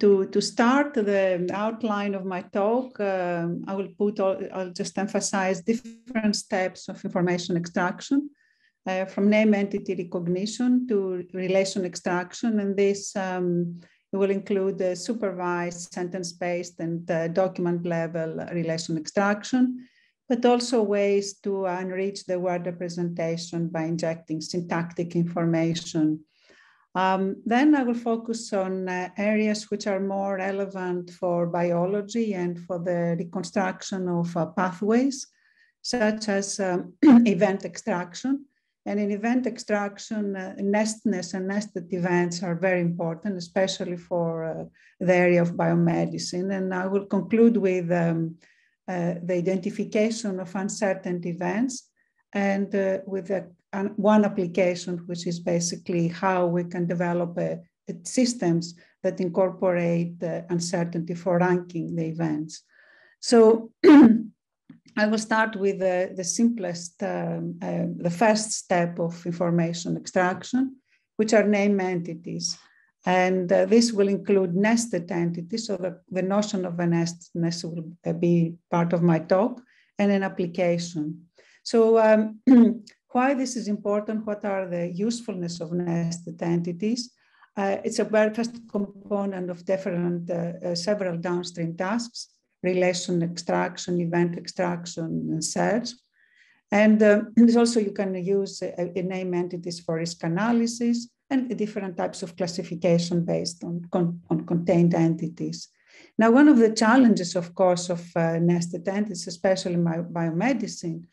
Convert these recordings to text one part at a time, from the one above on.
to, to start the outline of my talk, um, I will put, all, I'll just emphasize different steps of information extraction uh, from name entity recognition to relation extraction. And this um, will include the supervised sentence-based and uh, document level relation extraction, but also ways to enrich the word representation by injecting syntactic information um, then I will focus on uh, areas which are more relevant for biology and for the reconstruction of uh, pathways, such as um, event extraction. And in event extraction, uh, nestedness and nested events are very important, especially for uh, the area of biomedicine. And I will conclude with um, uh, the identification of uncertain events and uh, with a one application, which is basically how we can develop a, a systems that incorporate uncertainty for ranking the events. So I will start with the, simplest, um, uh, the first step of information extraction, which are name entities. And uh, this will include nested entities. So the, the notion of a nestedness will be part of my talk and an application. So um, why this is important, what are the usefulness of nested entities. Uh, it's a very first component of different, uh, uh, several downstream tasks, relation extraction, event extraction, and search. And uh, also you can use a name entities for risk analysis and different types of classification based on, con on contained entities. Now, one of the challenges, of course, of uh, nested entities, especially in biomedicine,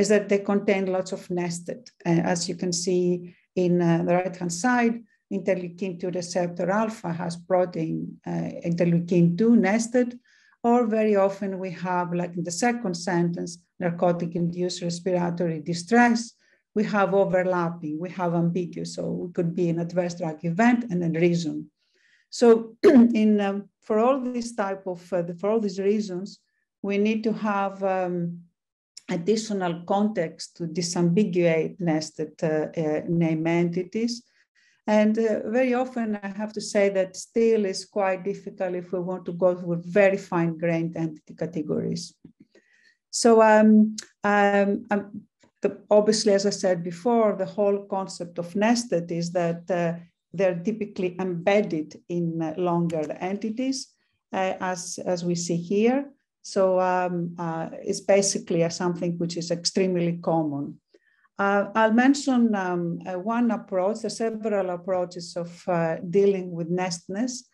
is that they contain lots of nested. Uh, as you can see in uh, the right-hand side, interleukin-2 receptor alpha has protein uh, interleukin-2 nested, or very often we have, like in the second sentence, narcotic-induced respiratory distress, we have overlapping, we have ambiguous, so we could be an adverse drug event and a reason. So in, um, for all these type of, uh, for all these reasons, we need to have um, additional context to disambiguate nested uh, uh, name entities. And uh, very often I have to say that still is quite difficult if we want to go with very fine grained entity categories. So um, um, um, the, obviously, as I said before, the whole concept of nested is that uh, they're typically embedded in uh, longer entities, uh, as, as we see here. So um, uh, it's basically something which is extremely common. Uh, I'll mention um, uh, one approach, there are several approaches of uh, dealing with nestedness.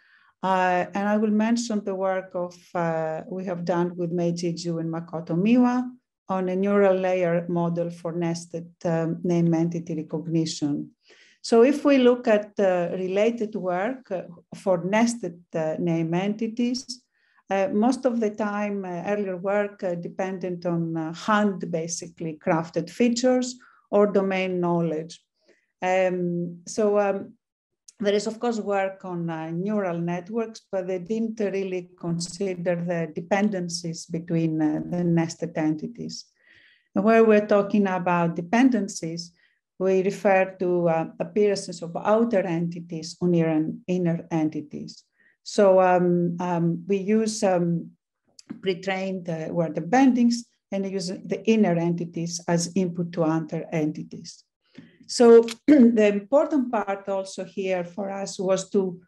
Uh, and I will mention the work of uh, we have done with Meizhi Ju and Makoto Miwa on a neural layer model for nested um, name entity recognition. So if we look at related work for nested name entities, uh, most of the time, uh, earlier work uh, dependent on uh, hand basically crafted features or domain knowledge. Um, so um, there is, of course, work on uh, neural networks, but they didn't really consider the dependencies between the nested entities. And where we're talking about dependencies, we refer to appearances of outer entities on inner, inner entities. So um, um, we use um, pre-trained uh, word embeddings and use the inner entities as input to outer entities. So the important part also here for us was to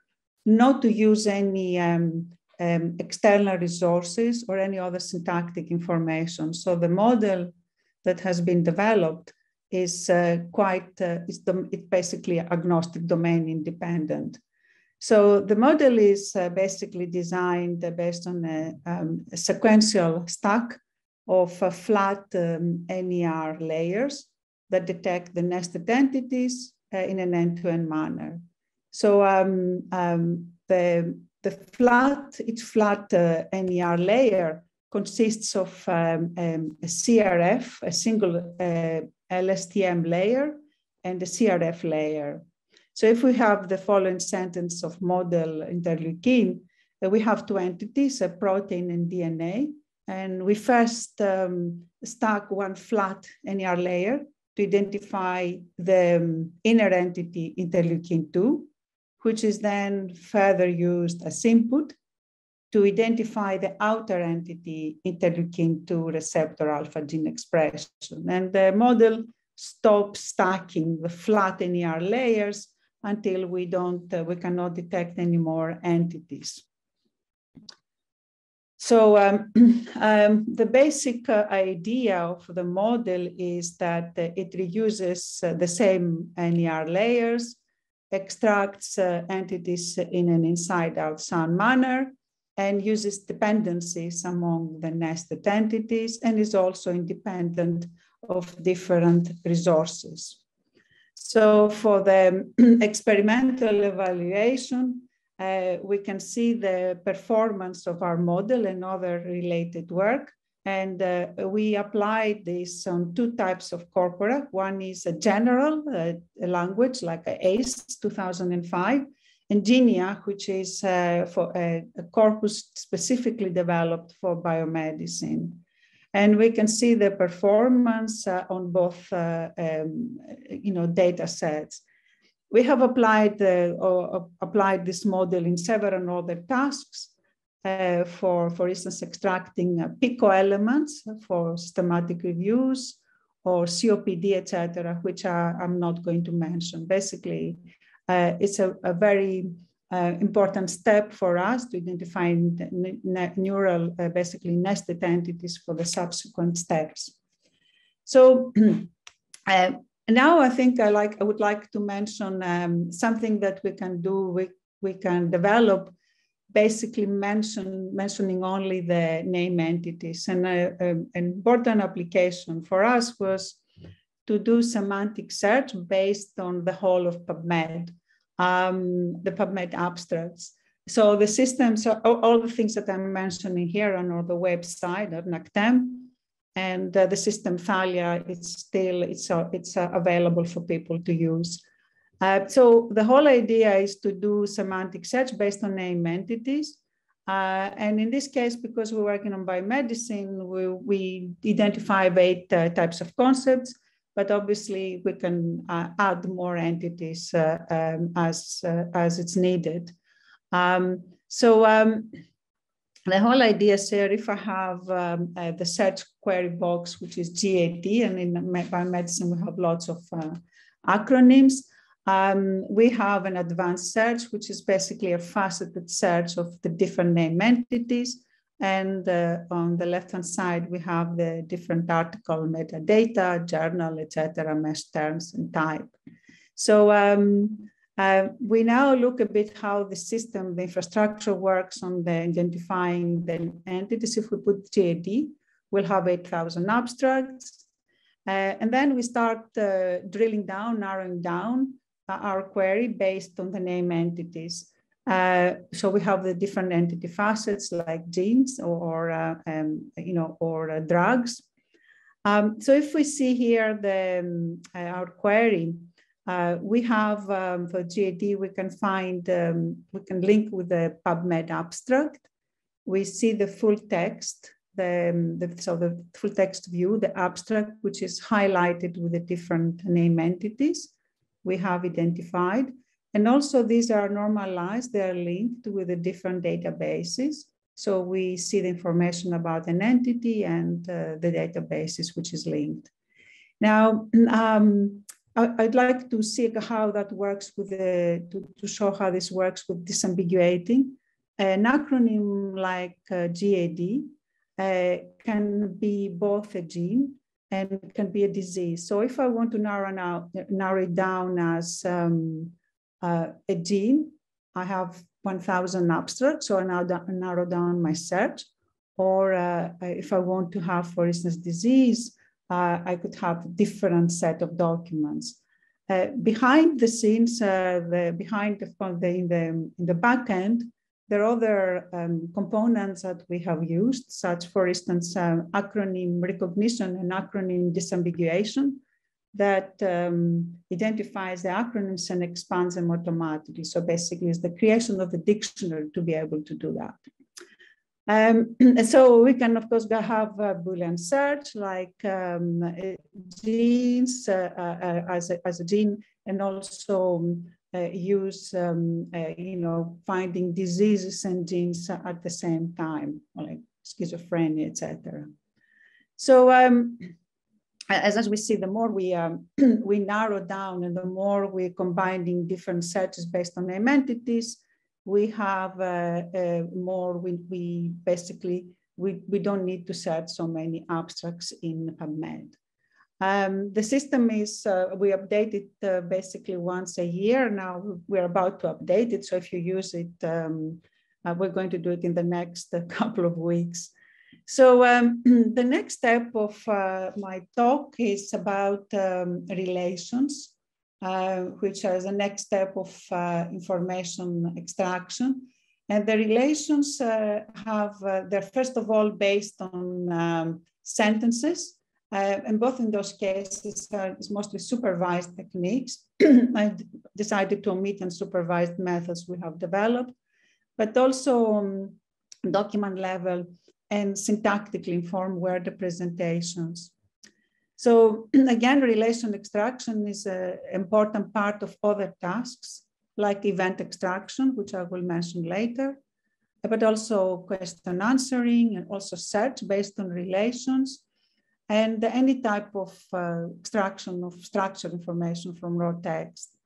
not to use any um, um, external resources or any other syntactic information. So the model that has been developed is uh, quite, uh, it's basically agnostic domain independent. So the model is uh, basically designed based on a, um, a sequential stack of uh, flat um, NER layers that detect the nested entities uh, in an end-to-end manner. So um, um, the, the flat, each flat uh, NER layer consists of um, um, a CRF, a single uh, LSTM layer, and a CRF layer. So if we have the following sentence of model interleukin, uh, we have two entities, a protein and DNA. And we first um, stack one flat NER layer to identify the um, inner entity interleukin 2. which is then further used as input to identify the outer entity interleukin 2 receptor alpha gene expression. And the model stops stacking the flat NER layers until we don't, uh, we cannot detect any more entities. So um, um, the basic uh, idea of the model is that uh, it reuses uh, the same NER layers, extracts uh, entities in an inside-out sound manner, and uses dependencies among the nested entities and is also independent of different resources. So for the experimental evaluation, uh, we can see the performance of our model and other related work. And uh, we applied this on two types of corpora. One is a general uh, language like ACE 2005, and GENIA, which is uh, for a, a, corpus specifically developed for biomedicine. And we can see the performance uh, on both uh, um, you know, data sets. We have applied, uh, or applied this model in several other tasks uh, for, for instance, extracting uh, PICO elements for systematic reviews or COPD, etc., which I, I'm not going to mention. Basically, uh, it's a, a very uh, important step for us to identify neural, uh, basically nested entities for the subsequent steps. So uh, now I think I like I would like to mention um, something that we can do. We we can develop basically mention mentioning only the name entities. And uh, um, an important application for us was to do semantic search based on the whole of PubMed um, the PubMed abstracts. So the systems, all, all, the things that I'm mentioning here on the website of NaCTeM, and uh, the system Thalia, it's still it's uh, it's uh, available for people to use. Uh, so the whole idea is to do semantic search based on name entities. Uh, and in this case, because we're working on biomedicine, we, we identify eight uh, types of concepts but obviously we can uh, add more entities uh, um, as, uh, as it's needed. Um, so um, the whole idea here, if I have um, uh, the search query box, which is GAD, and in biomedicine we have lots of uh, acronyms, um, we have an advanced search, which is basically a faceted search of the different name entities. And uh, on the left-hand side, we have the different article metadata, journal, etc., MeSH terms and type. So um, uh, we now look a bit how the system, the infrastructure works on the identifying the entities. If we put GAD, we'll have 8,000 abstracts. Uh, and then we start uh, drilling down, narrowing down uh, our query based on the name entities. Uh, so we have the different entity facets like genes or, uh, um, you know, or uh, drugs. Um, so if we see here the um, uh, our query, uh, we have um, for GAD, we can find, um, we can link with the PubMed abstract. We see the full text, the, um, the, so the full text view, the abstract, which is highlighted with the different name entities we have identified. And also these are normalized, they're linked with the different databases. So we see the information about an entity and uh, the databases which is linked. Now, um, I, would like to see how that works with the, to, to show how this works with disambiguating. An acronym like uh, GAD uh, can be both a gene and can be a disease. So if I want to narrow, now, narrow it down as um, uh, a gene. I have 1,000 abstracts, so I now narrow down my search. Or uh, if I want to have, for instance, disease, uh, I could have a different set of documents. Uh, behind the scenes, uh, the, behind the, in, the, in the back end, there are other um, components that we have used, such, for instance, uh, acronym recognition and acronym disambiguation that um, identifies the acronyms and expands them automatically. So basically it's the creation of the dictionary to be able to do that. Um, so we can, of course, have a Boolean search like um, genes uh, uh, as, a, as a gene and also uh, use, um, uh, you know, finding diseases and genes at the same time, like schizophrenia, etc. So um, as, as we see, the more we um, we narrow down and the more we're combining different searches based on name entities, we have uh, uh, more, we, we basically, we, we don't need to search so many abstracts in PubMed. Um, the system is, uh, we update it uh, basically once a year. Now we're about to update it. So if you use it, um, uh, we're going to do it in the next couple of weeks. So um, the next step of uh, my talk is about um, relations, uh, which is the next step of uh, information extraction. And the relations uh, have, uh, they're first of all based on um, sentences. Uh, and both in those cases, it's mostly supervised techniques. I decided to omit unsupervised methods we have developed, but also um, document level and syntactically informed the presentations. So again, relation extraction is an important part of other tasks like event extraction, which I will mention later, but also question answering and also search based on relations and any type of uh, extraction of structured information from raw text.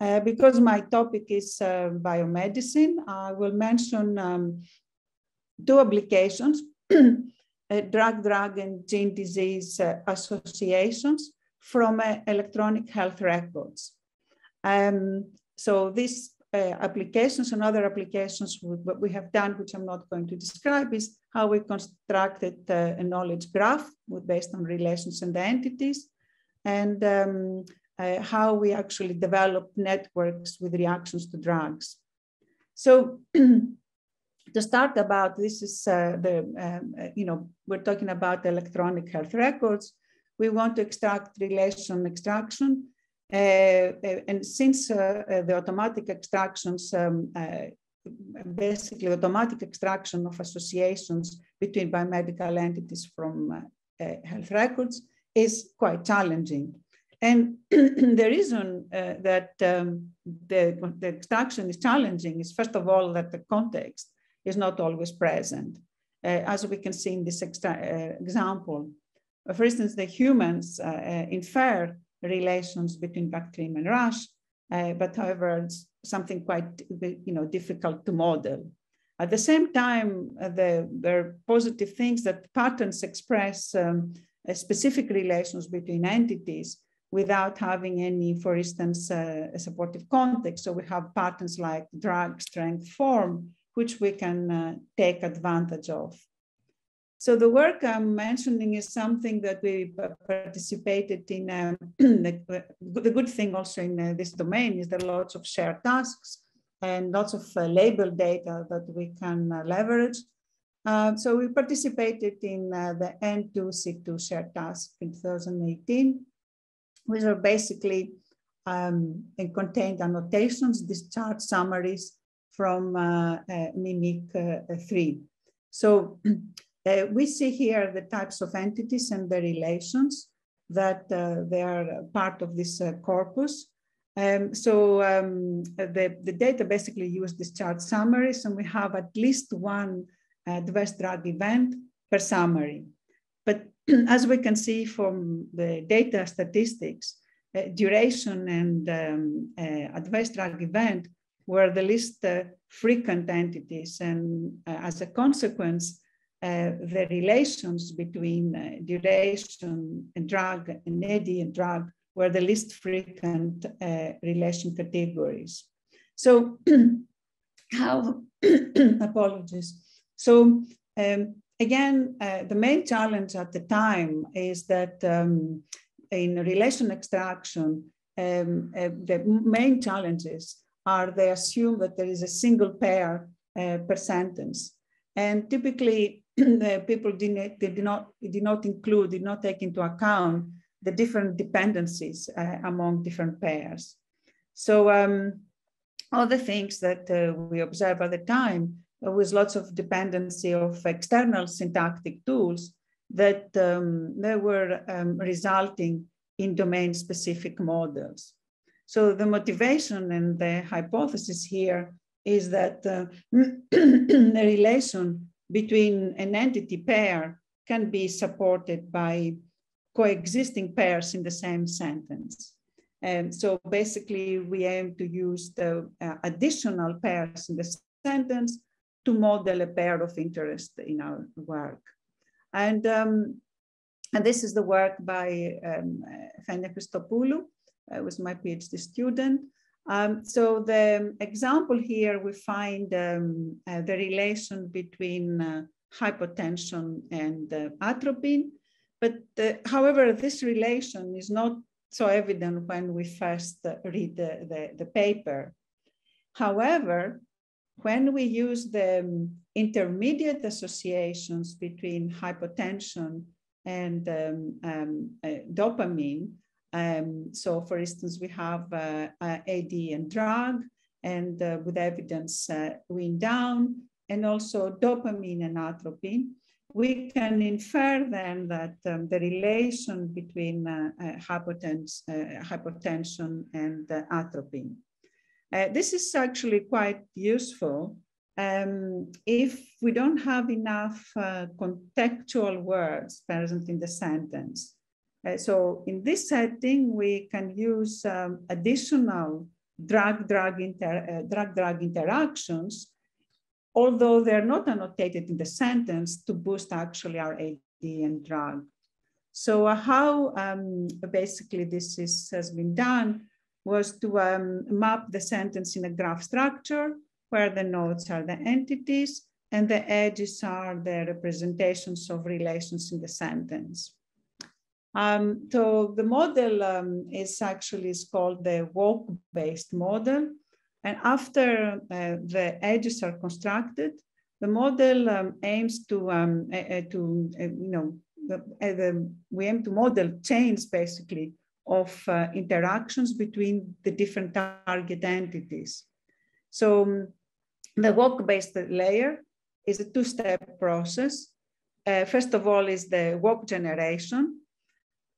Uh, because my topic is uh, biomedicine, I will mention um, two applications, drug-drug and gene disease uh, associations from uh, electronic health records. Um, so these uh, applications and other applications, what we have done, which I'm not going to describe, is how we constructed uh, a knowledge graph with, based on relations and entities, and um, uh, how we actually developed networks with reactions to drugs. So to start about this is uh, the, um, uh, you know, we're talking about electronic health records. We want to extract relation extraction. Uh, uh and since uh, uh, the automatic extractions, um, basically automatic extraction of associations between biomedical entities from health records is quite challenging. And the reason that um, the, the extraction is challenging is first of all that the context is not always present. Uh, as we can see in this uh, example, uh, for instance, the humans infer relations between bacterium and rash, but however, it's something quite you know, difficult to model. At the same time, the, there are positive things that patterns express um, specific relations between entities without having any, for instance, uh, a supportive context. So we have patterns like drug, strength, form, which we can uh, take advantage of. So the work I'm mentioning is something that we participated in. Um, the, the, good thing also in uh, this domain is there are lots of shared tasks and lots of uh, label data that we can uh, leverage. Uh, so we participated in uh, the N2C2 shared task in 2018, which are basically um, and contained annotations, discharge summaries, from uh, uh, MIMIC uh, 3. So we see here the types of entities and the relations that they are part of this corpus. Um, so um, the, the data basically use discharge summaries and we have at least one adverse drug event per summary. But as we can see from the data statistics, uh, duration and um, uh, adverse drug event were the least uh, frequent entities. And uh, as a consequence, uh, the relations between duration and drug and AD and drug were the least frequent relation categories. So how, apologies. So um, again, uh, the main challenge at the time is that um, in relation extraction, um, uh, the main challenges are they assume that there is a single pair uh, per sentence. And typically, people did not, they did not, did not include, did not take into account the different dependencies uh, among different pairs. So um, other things that uh, we observe at the time was lots of dependency of external syntactic tools that um, they were um, resulting in domain specific models. So the motivation and the hypothesis here is that uh, the relation between an entity pair can be supported by coexisting pairs in the same sentence. And so basically we aim to use the uh, additional pairs in the sentence to model a pair of interest in our work. And, um, and this is the work by um, Christopoulou, uh, was my PhD student. Um, so the example here, we find um, uh, the relation between uh, hypotension and uh, atropine. But uh, however, this relation is not so evident when we first uh, read the, the, the, paper. However, when we use the um, intermediate associations between hypotension and um, um, uh, dopamine, um, so for instance, we have uh, uh, AD and drug, and uh, with evidence uh, wind down, and also dopamine and atropine, we can infer then that um, the relation between uh, uh, hypotens uh, hypotension and atropine. this is actually quite useful um, if we don't have enough contextual words present in the sentence. Uh, so in this setting, we can use um, additional drug-drug inter, uh, drug-drug interactions, although they're not annotated in the sentence to boost actually our AD and drug. So uh, how um, basically this is, has been done was to um, map the sentence in a graph structure where the nodes are the entities and the edges are the representations of relations in the sentence. Um, so the model um, is actually is called the walk-based model. And after uh, the edges are constructed, the model um, aims to, um, uh, to uh, you know, the, uh, the, we aim to model chains basically of uh, interactions between the different target entities. So um, the walk-based layer is a two-step process. Uh, first of all is the walk generation,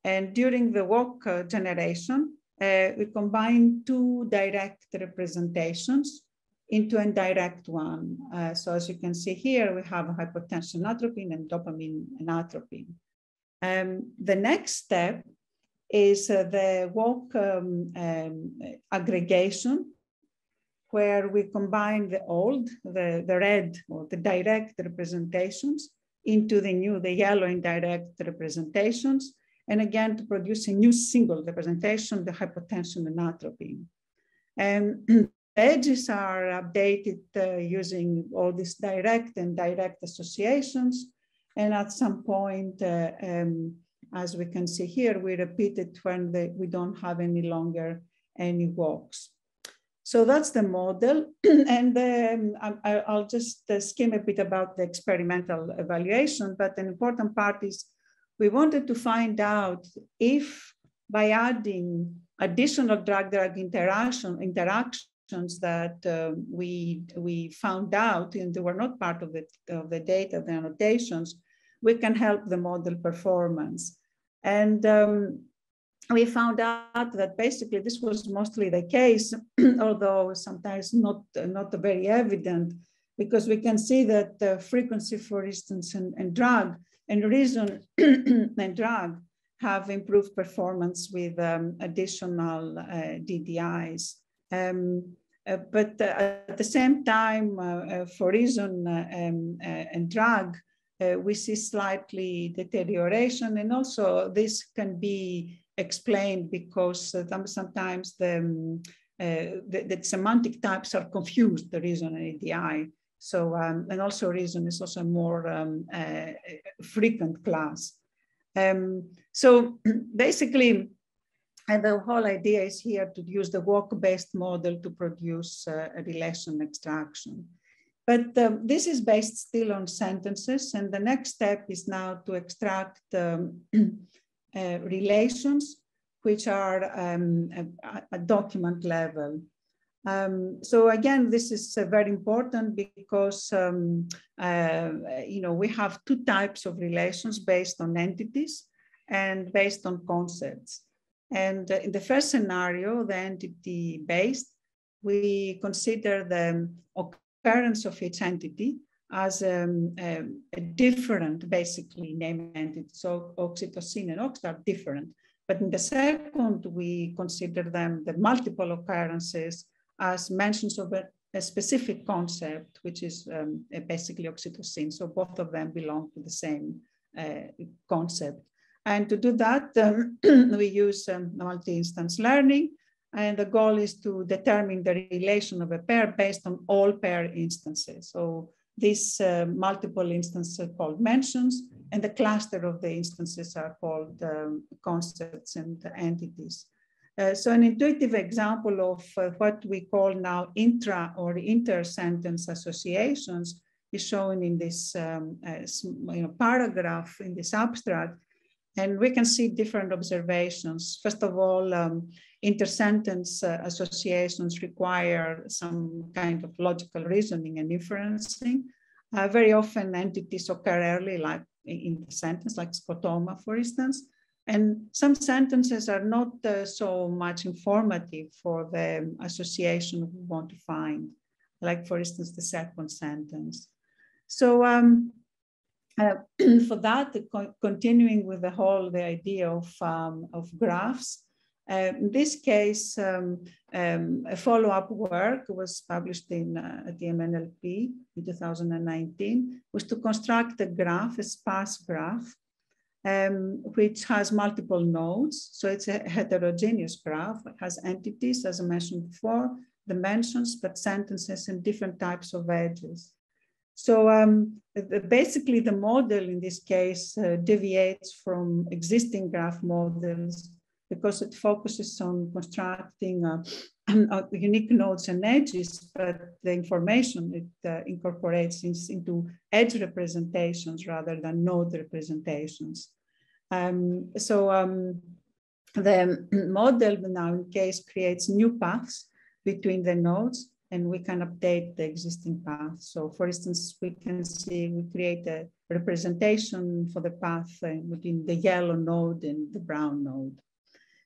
and during the walk uh, generation, uh, we combine two direct representations into a direct one. Uh, so as you can see here, we have hypotension atropine and dopamine and atropine. Um, the next step is uh, the walk um, um, aggregation, where we combine the old, the, the red or the direct representations into the new, the yellow indirect representations, and again to produce a new single representation, the hypotension and atropine. And edges are updated uh, using all these direct and direct associations. And at some point, uh, um, as we can see here, we repeat it when the, we don't have any longer any walks. So that's the model. and um, I, will just uh, skim a bit about the experimental evaluation, but an important part is we wanted to find out if by adding additional drug-drug interaction interactions that uh, we we found out and they were not part of the of the data, the annotations, we can help the model performance. And um, we found out that basically this was mostly the case, although sometimes not not very evident, because we can see that the frequency, for instance, and, and drug and reason and drug have improved performance with um, additional uh, DDIs. Um, uh, but uh, at the same time, uh, uh, for reason uh, um, and drug, we see slightly deterioration. And also this can be explained because sometimes the, um, the, the, semantic types are confused, the reason and ADI. So, um, and also reason is also a more um, uh, frequent class. Um, so basically, and the whole idea is here to use the walk-based model to produce uh, a relation extraction. But um, this is based still on sentences. And the next step is now to extract um, uh, relations, which are um, a, document level. Um, so again, this is uh, very important because um, uh, you know we have two types of relations based on entities and based on concepts. And uh, in the first scenario, the entity based, we consider the occurrence of each entity as um, um, a different, basically, name entity. So oxytocin and ox are different. But in the second, we consider them the multiple occurrences as mentions of a, a specific concept, which is um, basically oxytocin. So both of them belong to the same uh, concept. And to do that, um, we use um, multi-instance learning. And the goal is to determine the relation of a pair based on all pair instances. So these uh, multiple instances are called mentions, and the cluster of the instances are called um, concepts and entities. Uh, so an intuitive example of uh, what we call now intra or inter-sentence associations is shown in this um, uh, you know, paragraph in this abstract. And we can see different observations. First of all, um, intersentence uh, associations require some kind of logical reasoning and inferencing. Uh, very often entities occur early, like in the sentence, like scotoma, for instance. And some sentences are not uh, so much informative for the association we want to find, like, for instance, the second sentence. So um, uh, for that, co continuing with the whole the idea of, um, of graphs, uh, in this case, um, um, a follow-up work was published in uh, at the EMNLP in 2019, was to construct a graph, a sparse graph, um, which has multiple nodes. So it's a heterogeneous graph. It has entities, as I mentioned before, dimensions, but sentences and different types of edges. So um, basically the model in this case uh, deviates from existing graph models because it focuses on constructing uh, uh, unique nodes and edges, but the information it uh, incorporates in, into edge representations rather than node representations. Um, so um, the model now in case creates new paths between the nodes and we can update the existing path. So for instance, we can see we create a representation for the path between the yellow node and the brown node.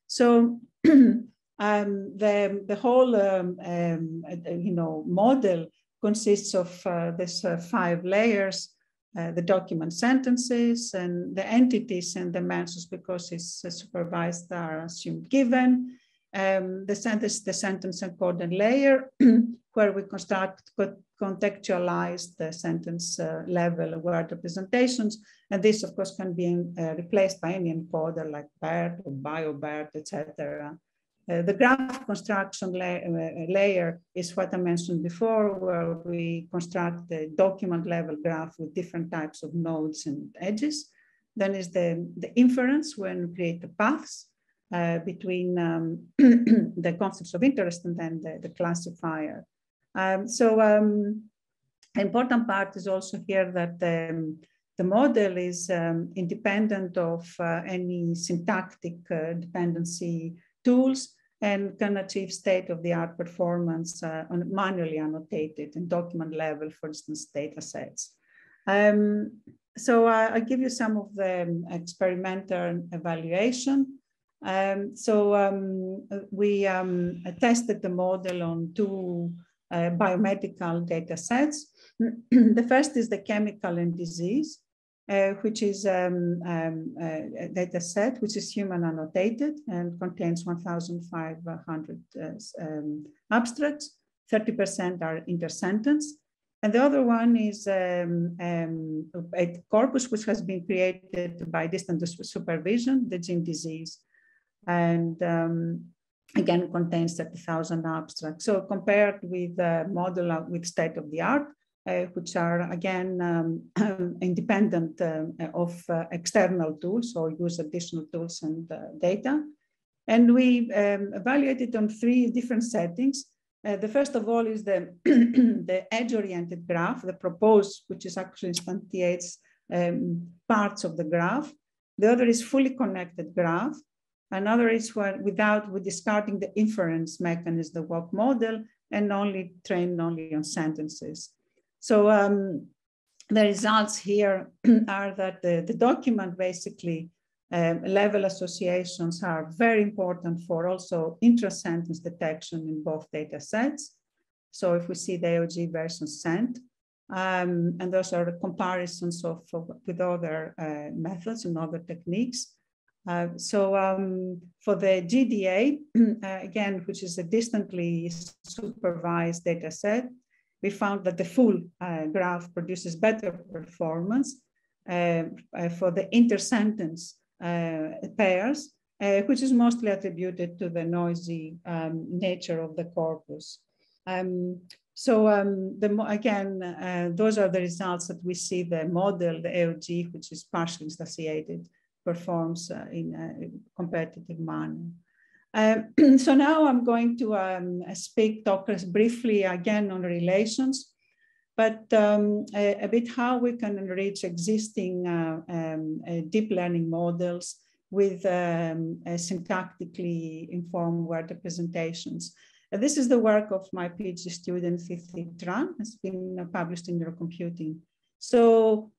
So um, the, the whole um, um, uh, you know, model consists of uh, this uh, five layers, uh, the document sentences and the entities and dimensions because it's uh, supervised are assumed given. Um, the sentence, the sentence encoded layer, where we construct contextualize the sentence uh, level word representations. And this, of course, can be uh, replaced by any encoder like BERT or BioBERT, etc. Uh, the graph construction la uh, layer is what I mentioned before, where we construct the document level graph with different types of nodes and edges. Then is the, the inference when we create the paths uh, between um, the concepts of interest and then the, the classifier. Um, so um, important part is also here that the, model is um, independent of uh, any syntactic uh, dependency tools and can achieve state-of-the-art performance uh, on manually annotated and document level, for instance, data sets. Um, so uh, I'll give you some of the um, experimental evaluation. Um, so um, we um, tested the model on two uh, biomedical data sets. the first is the chemical and disease, uh, which is um, um, a data set which is human annotated and contains 1,500 uh, um, abstracts. 30% are intersentence. And the other one is um, um, a corpus which has been created by distant supervision, the gene disease. And um, again contains 30,000 abstracts. So compared with the model with state of the art, uh, which are again um, independent uh, of uh, external tools or use additional tools and uh, data. And we um, evaluated on three different settings. The first of all is the, the edge-oriented graph, the proposed, which is actually instantiates um, parts of the graph. The other is fully connected graph, Another is what, without with discarding the inference mechanism, the WOC model, and only trained only on sentences. So um, the results here are that the, the document basically Um, level associations are very important for also intra-sentence detection in both data sets. So if we see the EoG versus sent, um, and those are comparisons of, of with other uh, methods and other techniques. Uh, so um, for the GDA, uh, again, which is a distantly supervised data set, we found that the full uh, graph produces better performance uh, uh, for the inter-sentence pairs, which is mostly attributed to the noisy um, nature of the corpus. Um, so um, the, again, uh, those are the results that we see the model, the EoG, which is partially instantiated, performs uh, in a competitive manner. Um, so now I'm going to um, speak, talk briefly again on relations, but um, a, a, bit how we can enrich existing uh, um, uh, deep learning models with um, syntactically informed word representations. Uh, this is the work of my PhD student, Thy Tran, has been published in Neurocomputing. So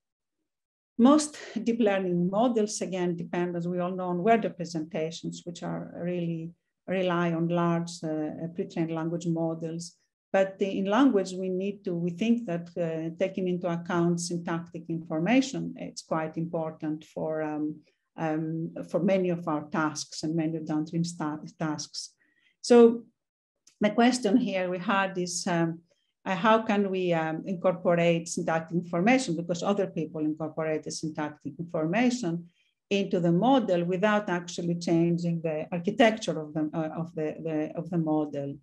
most deep learning models, again, depend, as we all know, on word representations, which are really rely on large uh, pre-trained language models. But in language, we need to, we think that uh, taking into account syntactic information, it's quite important for, um, um, for many of our tasks and many of downstream tasks. So the question here we had is um, uh, how can we um, incorporate syntactic information because other people incorporate the syntactic information into the model without actually changing the architecture of the, uh, of the, the, of the model.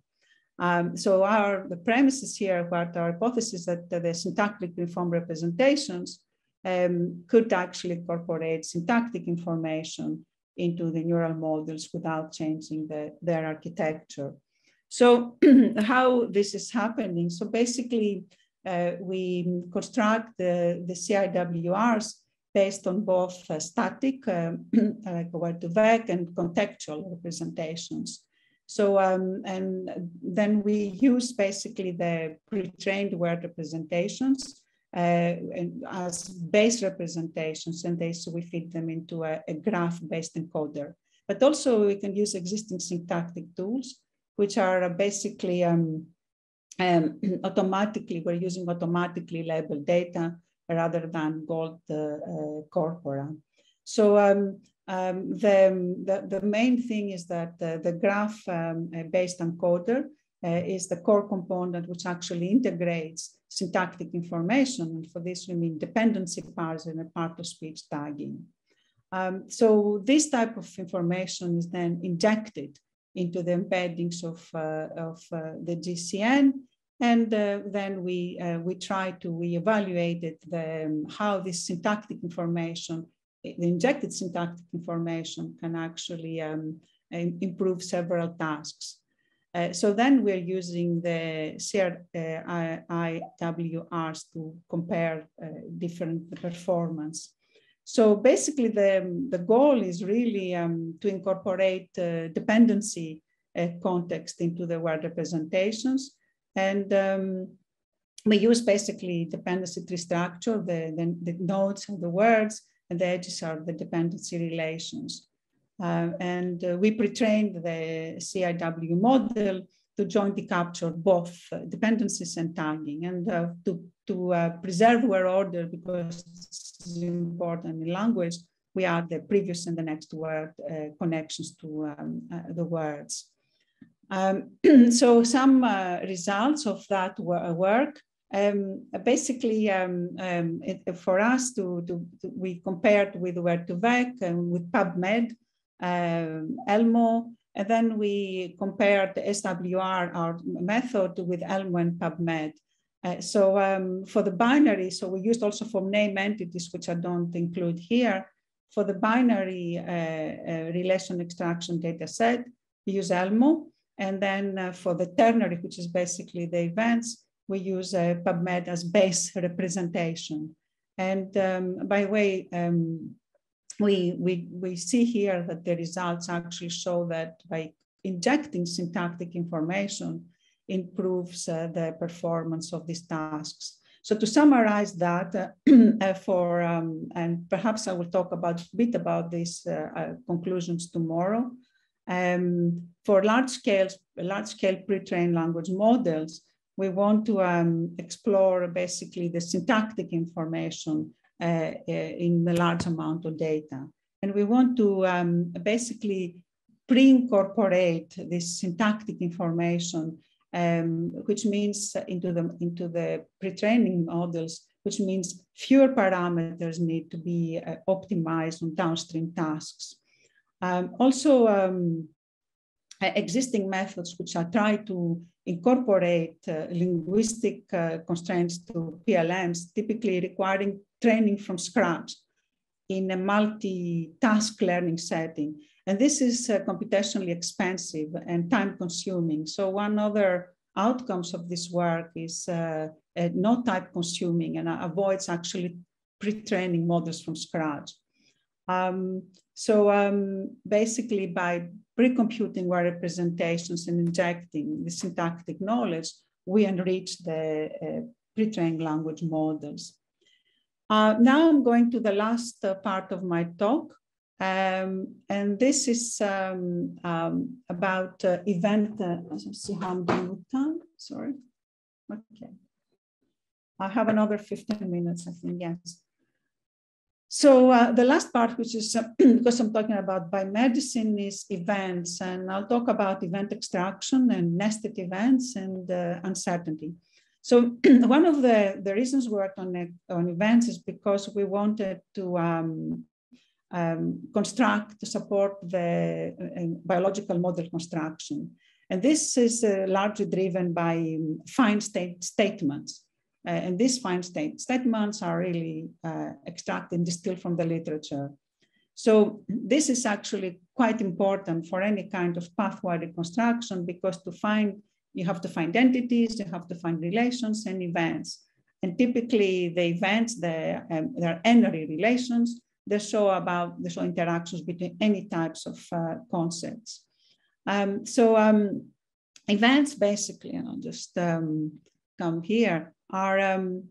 Um, so our the premises here, what our hypothesis that the, syntactically informed representations um, could actually incorporate syntactic information into the neural models without changing the, their architecture. So how this is happening? So basically, uh, we construct the, the CIWRs based on both uh, static, um, like word2vec, and contextual representations. So, um, and then we use basically the pre-trained word representations uh, as base representations, and they, so we feed them into a, a graph-based encoder. But also we can use existing syntactic tools which are basically um, um, automatically, we're using automatically labeled data rather than gold uh, uh, corpora. So um, um, the, the, the, main thing is that uh, the graph-based um, encoder uh, is the core component which actually integrates syntactic information. And for this, we mean dependency parsing and part-of-speech tagging. Um, so this type of information is then injected into the embeddings of, uh, of uh, the GCN. And uh, then we, we try to, we evaluated the, um, how this syntactic information, the injected syntactic information can actually um, improve several tasks. Uh, so then we're using the CIWRs to compare uh, different performance. So basically, the, the goal is really um, to incorporate uh, dependency uh, context into the word representations. And um, we use basically dependency tree structure, the, the, the, nodes are the words, and the edges are the dependency relations. Uh, and uh, we pre-trained the CIW model to jointly capture both uh, dependencies and tagging and uh, to, to uh, preserve word order because it's important in language, we add the previous and the next word uh, connections to um, uh, the words. Um, so some uh, results of that work, um, basically um, um, it, for us to, to, to, we compared with word2vec and with PubMed, um, ELMo, and then we compared the SWR, our method, with ELMo and PubMed. Uh, so um, for the binary, so we used also for name entities, which I don't include here. For the binary uh, uh, relation extraction data set, we use ELMo. And then uh, for the ternary, which is basically the events, we use uh, PubMed as base representation. And um, by the way, um, we, we, we see here that the results actually show that by injecting syntactic information improves uh, the performance of these tasks. So to summarize that uh, uh, for, um, and perhaps I will talk about a bit about these uh, uh, conclusions tomorrow. Um, for large scale, large scale pre-trained language models, we want to um, explore basically the syntactic information in a large amount of data. And we want to um, basically pre-incorporate this syntactic information, um, which means into the, into the pre-training models, which means fewer parameters need to be uh, optimized on downstream tasks. Um, also, um, existing methods which are try to incorporate uh, linguistic uh, constraints to PLMs, typically requiring training from scratch in a multi-task learning setting. And this is uh, computationally expensive and time consuming. So one other outcomes of this work is uh, uh, not type consuming and avoids actually pre-training models from scratch. Um, so um, basically by pre-computing word representations and injecting the syntactic knowledge, we enrich the uh, pre-trained language models. Uh, now I'm going to the last uh, part of my talk. Um, and this is um, um, about uh, event, uh, see sorry. Okay. I have another 15 minutes, I think, yes. So uh, the last part, which is uh, because I'm talking about biomedicine, is events, and I'll talk about event extraction and nested events and uh, uncertainty. So one of the, the reasons we worked on, on events is because we wanted to um, um, construct, to support the uh, biological model construction. And this is uh, largely driven by um, fine state statements. Uh, and these fine state statements are really uh, extracted and distilled from the literature. So this is actually quite important for any kind of pathway reconstruction because to find, you have to find entities, you have to find relations and events. And typically the events, um, they're n-ary relations, they show about, they show interactions between any types of uh, concepts. Um, so um, events basically, and I'll just um, come here, are um,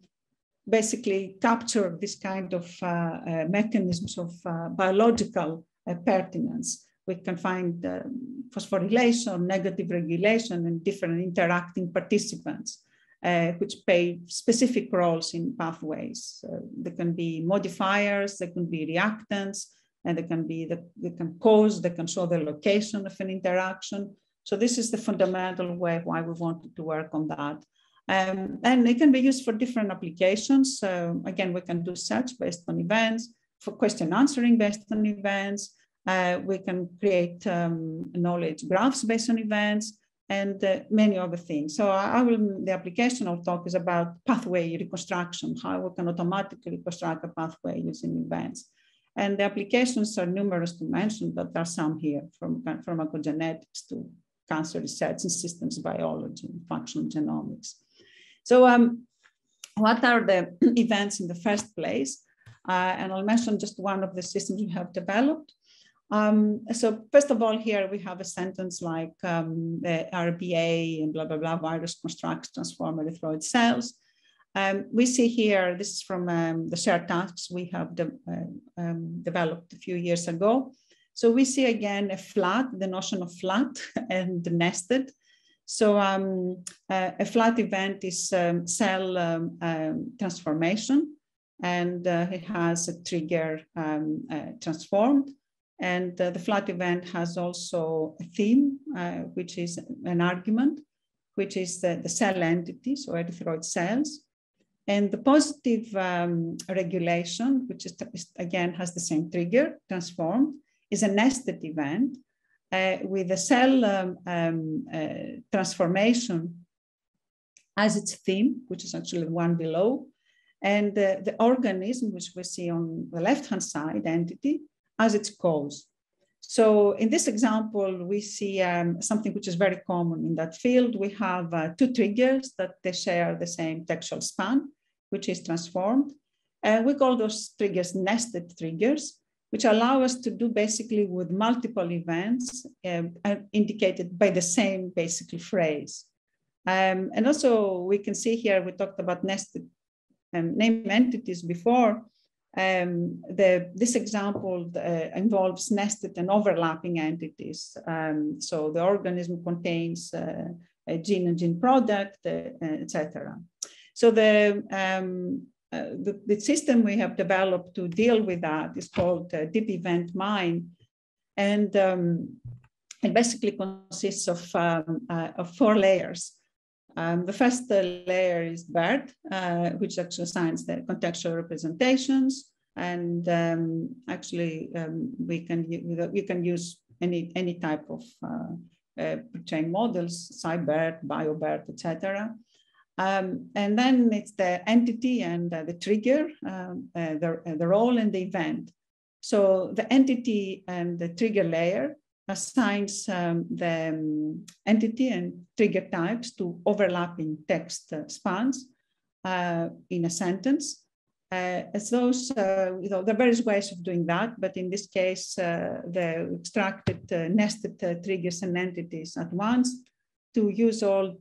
basically capture this kind of uh, uh, mechanisms of uh, biological uh, pertinence. We can find um, phosphorylation, negative regulation, and different interacting participants, uh, which play specific roles in pathways. there can be modifiers, there can be reactants, and they can be the, they can cause, they can show the location of an interaction. So this is the fundamental way why we wanted to work on that. Um, and it can be used for different applications. So again, we can do search based on events, for question answering based on events. Uh, we can create um, knowledge graphs based on events and uh, many other things. So I, will, the application I'll talk is about pathway reconstruction, how we can automatically reconstruct a pathway using events. And the applications are numerous to mention, but there are some here from pharmacogenetics to cancer research and systems biology and functional genomics. So um, what are the events in the first place? Uh, and I'll mention just one of the systems we have developed. Um, so first of all, here we have a sentence like um, the RBA and blah, blah, blah, virus constructs transform erythroid cells. Um, we see here, this is from um, the shared tasks we have de uh, um, developed a few years ago. So we see again a flat, the notion of flat and nested. So um, uh, a flat event is um, cell um, um transformation, and uh, it has a trigger uh, transformed. And uh, the flat event has also a theme, uh, which is an argument, which is the, the cell entity, so erythroid cells. And the positive um, regulation, which is, again has the same trigger, transformed, is a nested event uh, with the cell um, um, uh, transformation as its theme, which is actually the one below, and uh, the organism, which we see on the left-hand side, entity, as its cause. So in this example, we see um, something which is very common in that field. We have uh, two triggers that they share the same textual span, which is transformed. And we call those triggers nested triggers which allow us to do basically with multiple events um, indicated by the same basically phrase. Um, and also we can see here, we talked about nested um, name entities before, um, the, this example uh, involves nested and overlapping entities. Um, so the organism contains uh, a gene and gene product, uh, etc. So the, um, uh, the, the, system we have developed to deal with that is called uh, DeepEventMine. And um, it basically consists of, um, uh, of four layers. Um, the first layer is BERT, uh, which actually assigns the contextual representations. And um, actually, um, we can you can use any any type of uh, uh, chain models, SciBERT, BioBERT, etc. Um, and then it's the entity and uh, the trigger, um, uh, the, the role and the event. So the entity and the trigger layer assigns um, the um, entity and trigger types to overlapping text uh, spans uh, in a sentence. Uh, as those, uh, you know, there are various ways of doing that, but in this case, uh, the extracted uh, nested triggers and entities at once to use all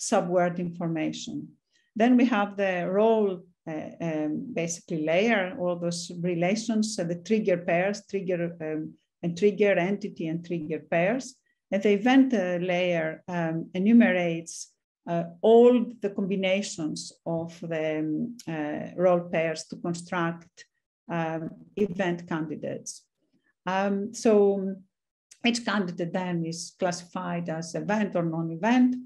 subword information. Then we have the role um, basically layer, all those relations, the trigger pairs, trigger um, and trigger entity and trigger pairs. And the event layer um, enumerates uh, all the combinations of the um, uh, role pairs to construct um, event candidates. Um, so each candidate then is classified as event or non-event.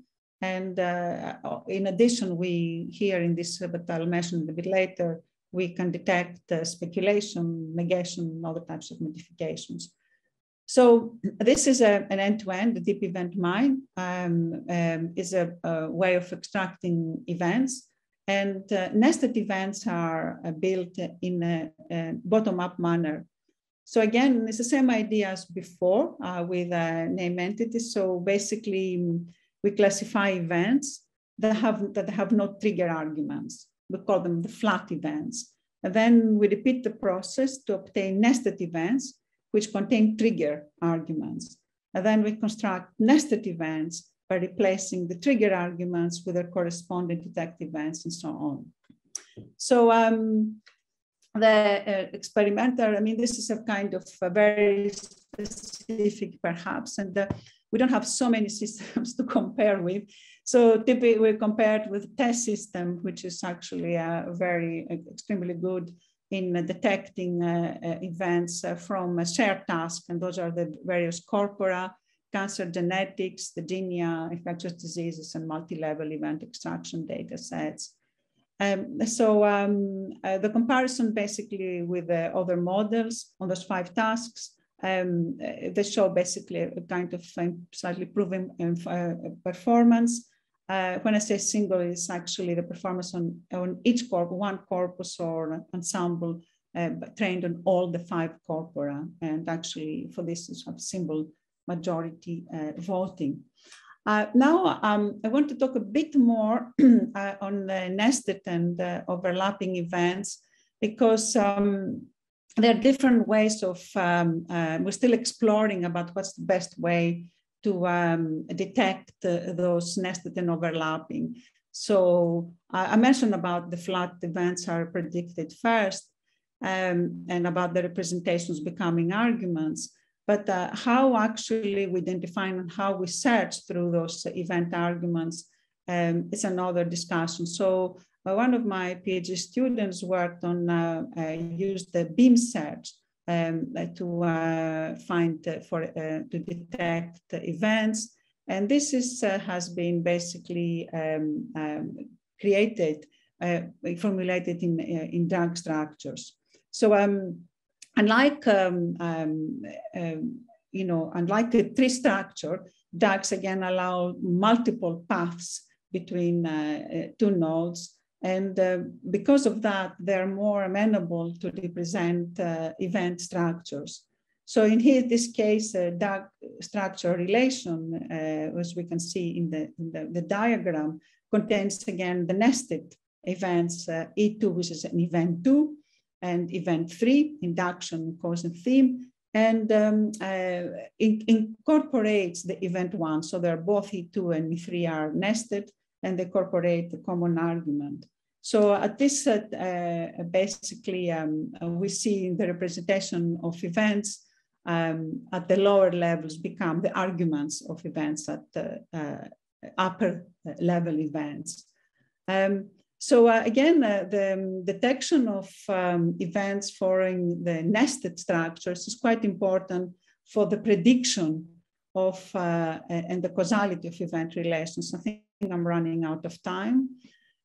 And uh, in addition, we here in this, but I'll mention a bit later, we can detect uh, speculation, negation, other types of modifications. So this is a, an end-to-end, the DeepEventMine um, um, is a, a, way of extracting events and uh, nested events are uh, built in a, a bottom-up manner. So again, it's the same idea as before uh, with uh, name entities. So basically we classify events that have, that have no trigger arguments. We call them the flat events. And then we repeat the process to obtain nested events which contain trigger arguments. And then we construct nested events by replacing the trigger arguments with their corresponding detect events and so on. So um, the uh, experimenter, I mean, this is a kind of a very specific perhaps, and uh, we don't have so many systems to compare with. So typically we compared with TEES system, which is actually a very extremely good in detecting uh, uh, events uh, from a shared task, and those are the various corpora, cancer genetics, the genia, infectious diseases, and multi-level event extraction data sets. Um, so um, uh, the comparison basically with the other models on those five tasks, um, they show basically a kind of um, slightly proven um, uh, performance uh, when I say single, it's actually the performance on, on each corpus, one corpus or ensemble uh, trained on all the five corpora. And actually for this is have simple majority uh, voting. Uh, now um, I want to talk a bit more uh, on the nested and uh, overlapping events because um, there are different ways of, um, we're still exploring about what's the best way to um, detect uh, those nested and overlapping. So I, I mentioned about the flood events are predicted first um, and about the representations becoming arguments, but uh, how actually we identify and how we search through those event arguments um, is another discussion. So uh, one of my PhD students worked on, uh, uh, used the beam search um, to uh, find uh, for uh, to detect events. And this is, has been basically um, um, created, formulated in, in DAG structures. So um, unlike, um, um, you know, unlike the tree structure, DAGs again allow multiple paths between uh, two nodes and uh, because of that, they're more amenable to represent uh, event structures. So in here, this case, uh, DAG structure relation, uh, as we can see in the, in the, the, diagram, contains again the nested events, uh, E2, which is an event two, and event three, induction, cause and theme, and um, uh, in, incorporates the event one. So they're both E2 and E3 are nested and the common argument. So at this, uh, uh, basically, um, we see in the representation of events um, at the lower levels become the arguments of events at the uh, upper level events. Um, so uh, again, uh, the um, detection of um, events following the nested structures is quite important for the prediction of uh, and the causality of event relations. I think I'm running out of time.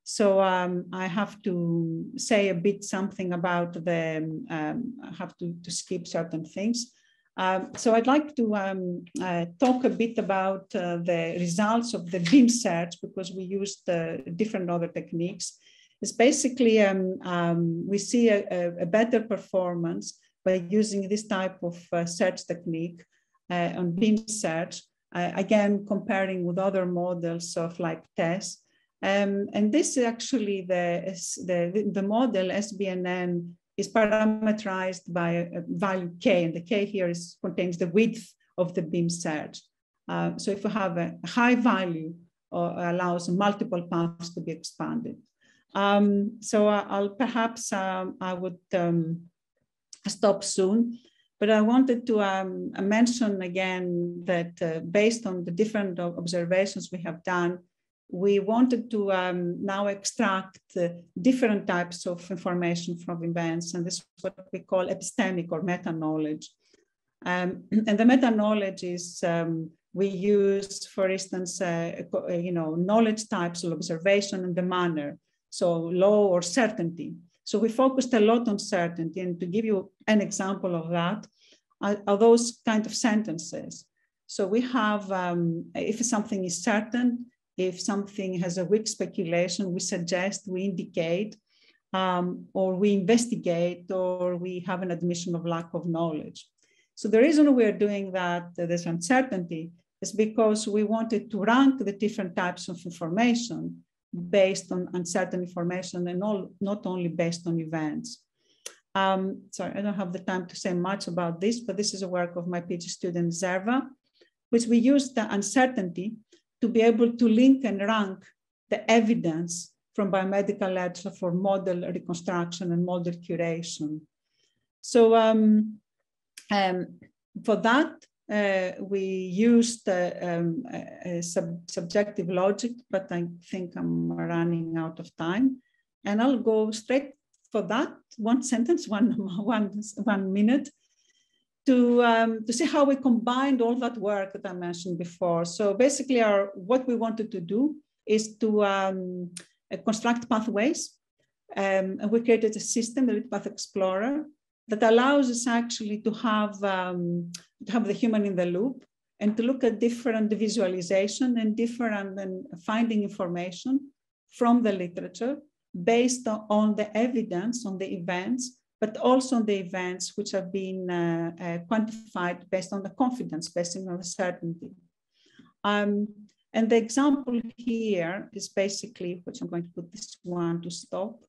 So um, I have to say a bit something about the, um, I have to, to skip certain things. Um, so I'd like to um, uh, talk a bit about uh, the results of the beam search because we used uh, different other techniques. It's basically, um, we see a, a, better performance by using this type of uh, search technique uh, on beam search, uh, again, comparing with other models of like TEES. Um, and this is actually the, the, the model SBNN is parameterized by a value k, and the k here is, contains the width of the beam search. Uh, so if you have a high value, uh, allows multiple paths to be expanded. Um, so I'll perhaps um, I would um, stop soon, but I wanted to um, mention again that uh, based on the different observations we have done, we wanted to um, now extract uh, different types of information from events, and this is what we call epistemic or meta-knowledge. Um, and the meta-knowledge is um, we use, for instance, uh, uh, you know, knowledge types of observation and the manner, so law or certainty. So we focused a lot on certainty, and to give you an example of that, are, are those kind of sentences. So we have, um, if something is certain, if something has a weak speculation, we suggest, we indicate, um, or we investigate, or we have an admission of lack of knowledge. So the reason we're doing that, uh, this uncertainty, is because we wanted to rank the different types of information based on uncertain information and all, not only based on events. Um, sorry, I don't have the time to say much about this, but this is a work of my PhD student Zerva, which we use the uncertainty to be able to link and rank the evidence from biomedical literature for model reconstruction and model curation. So um, um, for that, uh, we used uh, um, sub subjective logic, but I think I'm running out of time. And I'll go straight for that, one sentence, one, one, one minute to, um, to see how we combined all that work that I mentioned before. So basically our, what we wanted to do is to um, uh, construct pathways. Um, and we created a system, the Path Explorer, that allows us actually to have, um, have the human in the loop and to look at different visualization and different and finding information from the literature based on the evidence, on the events but also on the events which have been uh, uh, quantified based on the confidence, based on the certainty. Um, and the example here is basically, which I'm going to put this one to stop,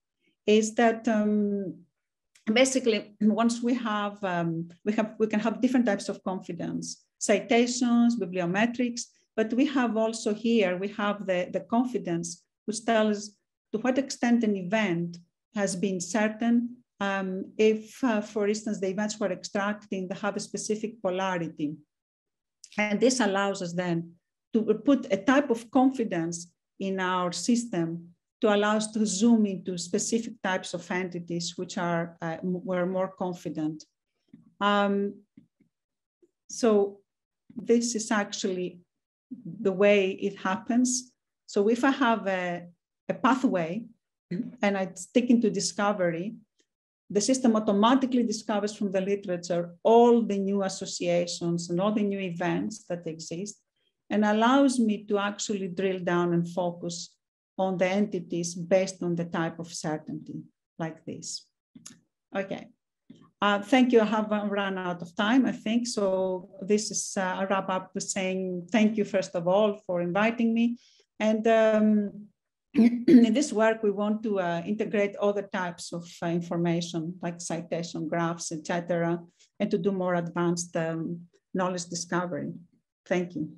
is that um, basically once we have, um, we have, we can have different types of confidence, citations, bibliometrics, but we have also here, we have the, the confidence which tells to what extent an event has been certain um, if, uh, for instance, the events we're extracting, they have a specific polarity. And this allows us then to put a type of confidence in our system to allow us to zoom into specific types of entities which are uh, we're more confident. Um, so this is actually the way it happens. So if I have a, a pathway and I stick into discovery, the system automatically discovers from the literature all the new associations and all the new events that exist and allows me to actually drill down and focus on the entities based on the type of certainty like this. Okay. Uh, thank you. I have run out of time, I think. So this is uh, a wrap up with saying thank you, first of all, for inviting me. And um, in this work, we want to uh, integrate other types of uh, information like citation graphs, etc., and to do more advanced um, knowledge discovery. Thank you.